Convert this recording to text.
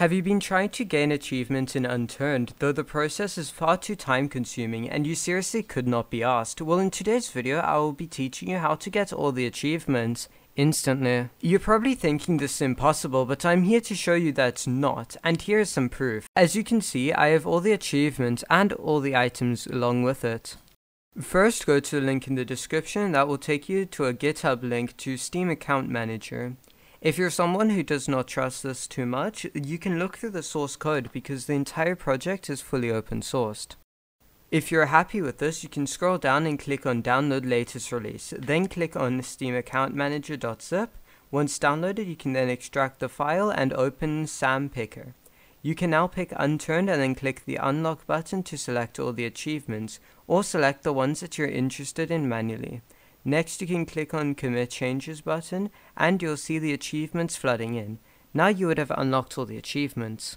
Have you been trying to gain achievements in Unturned, though the process is far too time consuming and you seriously could not be asked? Well, in today's video, I will be teaching you how to get all the achievements instantly. You're probably thinking this is impossible, but I'm here to show you that it's not, and here is some proof. As you can see, I have all the achievements and all the items along with it. First, go to the link in the description that will take you to a GitHub link to Steam Account Manager. If you're someone who does not trust this too much, you can look through the source code because the entire project is fully open sourced. If you're happy with this, you can scroll down and click on download latest release, then click on steam account manager.zip. Once downloaded, you can then extract the file and open SAM Picker. You can now pick unturned and then click the unlock button to select all the achievements, or select the ones that you're interested in manually. Next you can click on commit changes button and you'll see the achievements flooding in. Now you would have unlocked all the achievements.